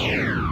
Yeah.